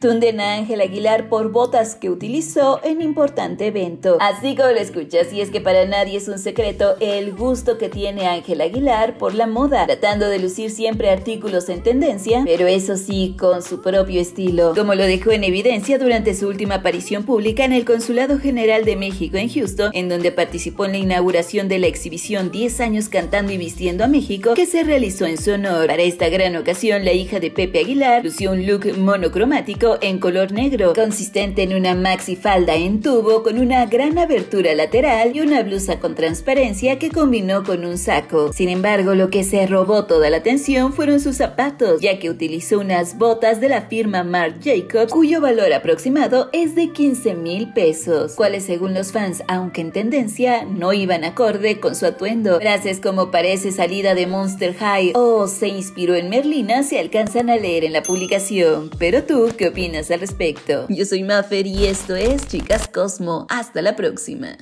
Tunden a Ángel Aguilar por botas que utilizó en importante evento. Así como lo escuchas, y es que para nadie es un secreto el gusto que tiene Ángel Aguilar por la moda, tratando de lucir siempre artículos en tendencia, pero eso sí, con su propio estilo, como lo dejó en evidencia durante su última aparición pública en el Consulado General de México en Houston, en donde participó en la inauguración de la exhibición 10 años cantando y vistiendo a México, que se realizó en su honor. Para esta gran ocasión, la hija de Pepe Aguilar lució un look monocromático en color negro, consistente en una maxi falda en tubo con una gran abertura lateral y una blusa con transparencia que combinó con un saco. Sin embargo, lo que se robó toda la atención fueron sus zapatos, ya que utilizó unas botas de la firma Marc Jacobs, cuyo valor aproximado es de 15 mil pesos, cuales según los fans, aunque en tendencia, no iban acorde con su atuendo. Frases como parece salida de Monster High o se inspiró en Merlina se alcanzan a leer en la publicación. Pero tú, ¿qué opinas? Al respecto. Yo soy Maffer y esto es Chicas Cosmo. Hasta la próxima.